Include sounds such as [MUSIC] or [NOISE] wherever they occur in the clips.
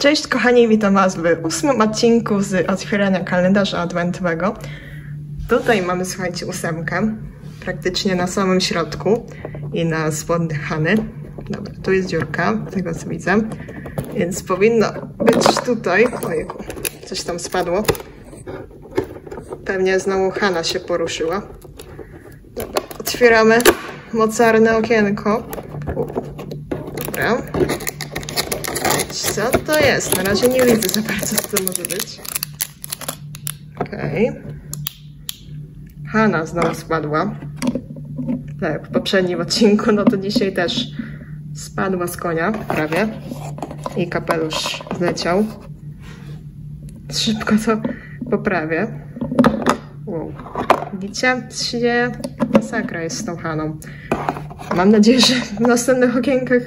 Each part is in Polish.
Cześć kochani, witam Was w ósmym odcinku z otwierania kalendarza adwentowego. Tutaj mamy, słuchajcie, ósemkę, praktycznie na samym środku i na spodny Hany. Dobra, tu jest dziurka, tego co widzę, więc powinno być tutaj... Ojejku, coś tam spadło. Pewnie znowu Hanna się poruszyła. Dobra, otwieramy mocarne okienko. Dobra. Co to jest? Na razie nie widzę za bardzo, co to może być. Okej. Okay. Hanna znowu spadła. Tak, w poprzednim odcinku, no to dzisiaj też spadła z konia, prawie. I kapelusz zleciał. Szybko to poprawię. Wow. Widzicie, co się? Masakra jest z tą Haną. Mam nadzieję, że w następnych okienkach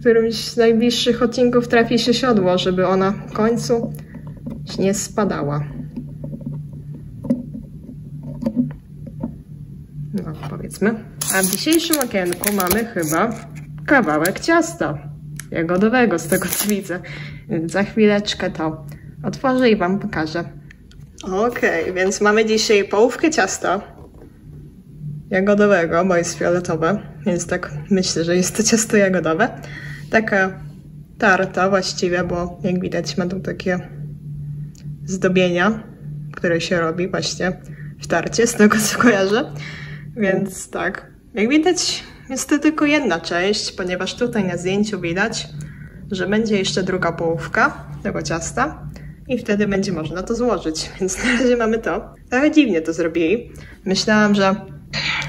którymś z najbliższych odcinków trafi się siodło, żeby ona w końcu nie spadała. No, powiedzmy. A w dzisiejszym okienku mamy chyba kawałek ciasta jagodowego, z tego co widzę. Więc za chwileczkę to otworzę i Wam pokażę. Okej, okay, więc mamy dzisiaj połówkę ciasta jagodowego, bo jest fioletowe, więc tak myślę, że jest to ciasto jagodowe. Taka tarta właściwie, bo jak widać ma tu takie zdobienia, które się robi właśnie w tarcie, z tego co kojarzę. Więc tak, jak widać jest to tylko jedna część, ponieważ tutaj na zdjęciu widać, że będzie jeszcze druga połówka tego ciasta i wtedy będzie można to złożyć. Więc na razie mamy to. Trochę dziwnie to zrobili. Myślałam, że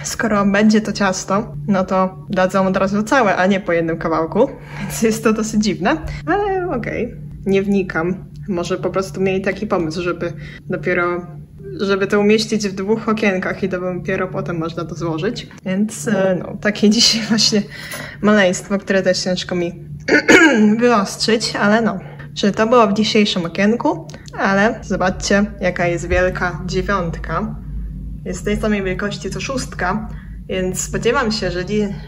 skoro będzie to ciasto, no to dadzą od razu całe, a nie po jednym kawałku, więc jest to dosyć dziwne, ale okej, okay. nie wnikam. Może po prostu mieli taki pomysł, żeby dopiero żeby to umieścić w dwóch okienkach i dopiero potem można to złożyć. Więc e, no, takie [LAUGHS] dzisiaj właśnie maleństwo, które też ciężko mi [CLEARS THROAT] wyostrzyć, ale no. Czy to było w dzisiejszym okienku, ale zobaczcie, jaka jest wielka dziewiątka. Jest tej samej wielkości co szóstka, więc spodziewam się, że,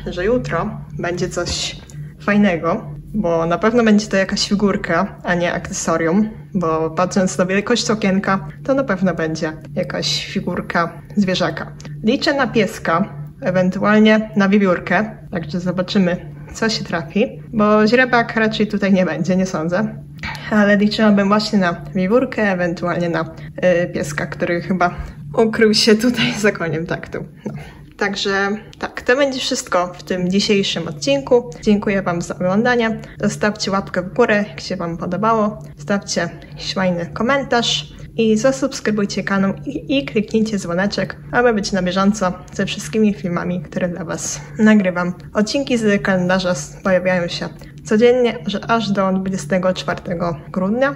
że jutro będzie coś fajnego, bo na pewno będzie to jakaś figurka, a nie akcesorium, bo patrząc na wielkość okienka, to na pewno będzie jakaś figurka zwierzaka. Liczę na pieska, ewentualnie na wiewiórkę, także zobaczymy, co się trafi, bo źrebak raczej tutaj nie będzie, nie sądzę. Ale liczyłabym właśnie na wiewiórkę, ewentualnie na yy, pieska, który chyba ukrył się tutaj za koniem taktu. No. Także tak, to będzie wszystko w tym dzisiejszym odcinku. Dziękuję Wam za oglądanie. Zostawcie łapkę w górę, jak się Wam podobało. Zostawcie jakiś fajny komentarz i zasubskrybujcie kanał i, i kliknijcie dzwoneczek, aby być na bieżąco ze wszystkimi filmami, które dla Was nagrywam. Odcinki z kalendarza pojawiają się codziennie, aż do 24 grudnia,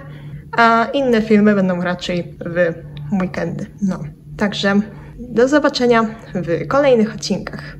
a inne filmy będą raczej w weekendy. No. Także do zobaczenia w kolejnych odcinkach.